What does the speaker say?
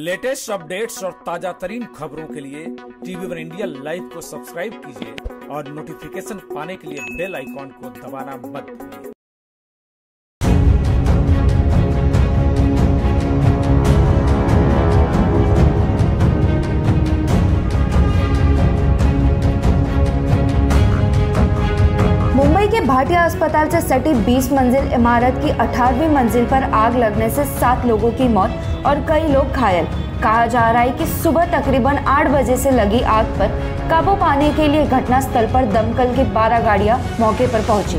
Latest updates और ताज़ा तरीन खबरों के लिए टीवी वन इंडिया लाइव को सब्सक्राइब कीजिए और नोटिफिकेशन पाने के लिए बेल आइकॉन को दबाना मत भूलिए। मुंबई के भाटिया अस्पताल से सटी 20 मंजिल इमारत की 18वीं मंजिल पर आग लगने से सात लोगों की मौत। और कई लोग घायल। कहा जा रहा है कि सुबह तकरीबन 8 बजे से लगी आग पर काबू पाने के लिए घटनास्थल पर दमकल की 12 गाड़ियाँ मौके पर पहुँची।